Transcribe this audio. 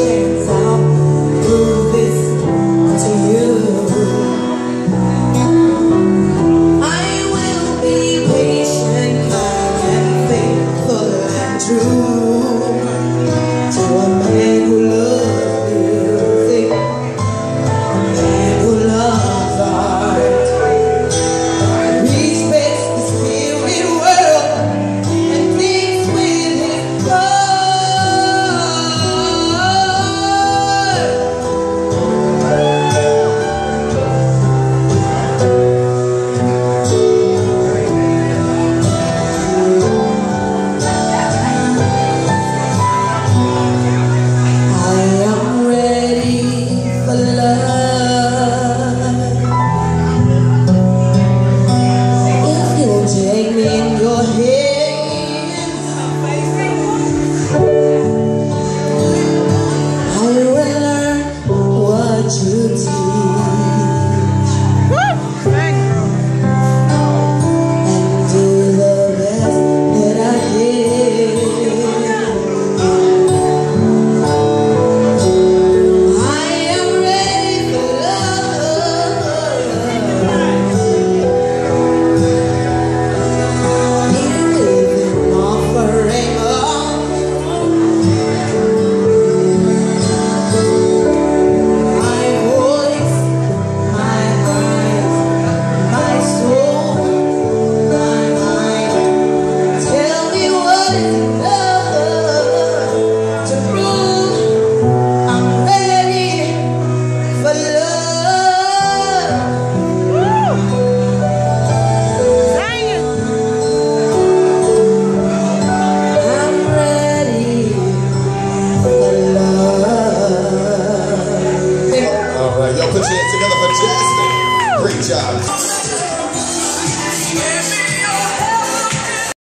I'll prove this to you. I will be patient, kind and faithful and true. Take me in your head. together for Justin. Great job.